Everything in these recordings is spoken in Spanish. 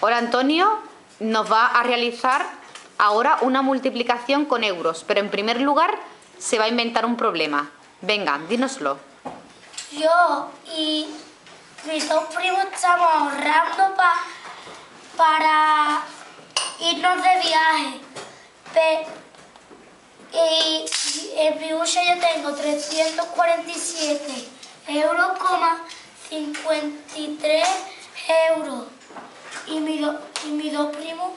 Ahora Antonio nos va a realizar ahora una multiplicación con euros, pero en primer lugar se va a inventar un problema. Venga, dínoslo. Yo y mis dos primos estamos ahorrando pa- para irnos de viaje. Pe- y en mi hucha yo tengo 347 euros, coma 53 euros. Y mis do- y mis dos primos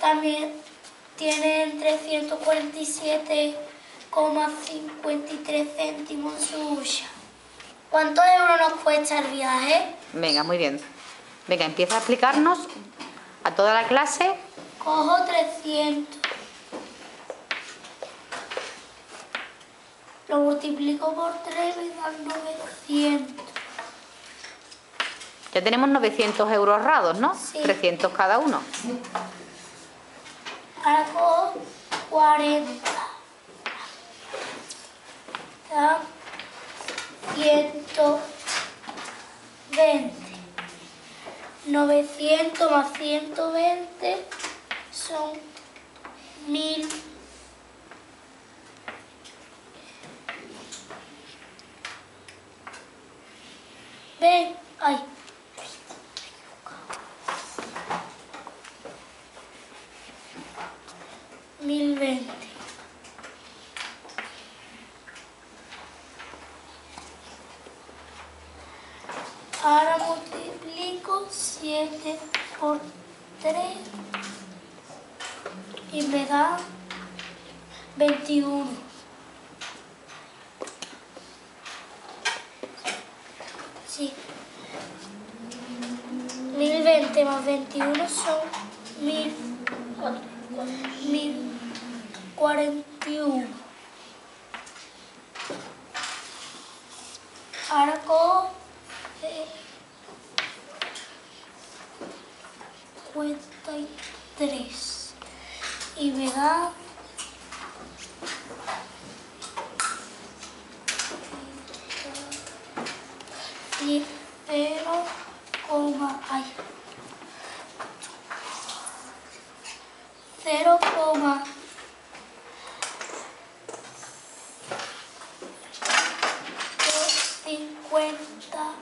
también tienen 347,53 céntimos en su hucha. ¿Cuántos euros nos cuesta el viaje? Venga, muy bien. Venga, empieza a explicarnos a toda la clase. Cojo 300. Lo multiplico por 3 me dan 900. Ya tenemos 900 euros ahorrados, ¿no? Sí. 300 cada uno. Cojo 40. Da 120. 900 más 120 son 1000. Ven, ay. Mil veinte. Ahora multiplico 7 por 3 y me da 21. Sí. 1020 más 21 son 1000. 1041. Ahora cojo eh, 53 y me da y cero coma ay, cero coma dos cincuenta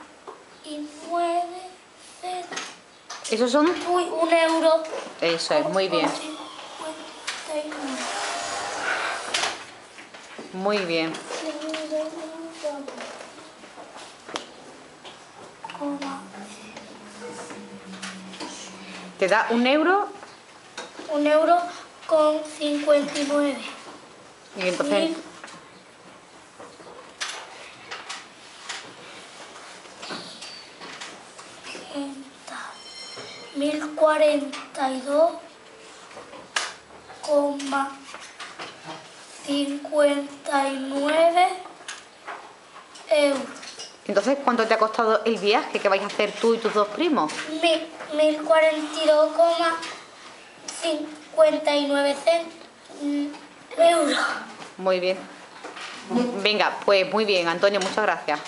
y nueve cero. Esos son... Uy, un euro. Eso es, muy bien. con cincuenta y nueve. Muy bien. Te da un euro Un euro con 59. y entonces... Mil. Mil cuarenta y dos coma cincuenta y nueve euros. Entonces, ¿cuánto te ha costado el viaje que vais a hacer tú y tus dos primos? Mil, mil cuarenta y dos coma cincuenta y nueve cen- mm, euros. Muy bien. Venga, pues muy bien, Antonio, muchas. Gracias.